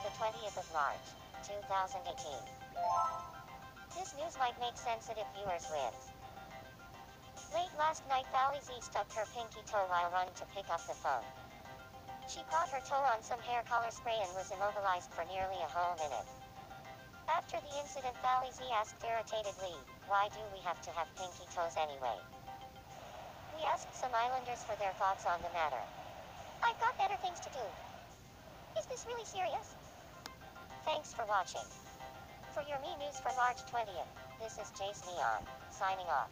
20th of March, 2018. This news might make sensitive viewers wince. Late last night Valley Z stubbed her pinky toe while running to pick up the phone. She caught her toe on some hair color spray and was immobilized for nearly a whole minute. After the incident Valley Z asked irritatedly, why do we have to have pinky toes anyway? We asked some islanders for their thoughts on the matter. I've got better things to do. Is this really serious? Thanks for watching. For your Mii News for March 20th, this is Jace Neon, signing off.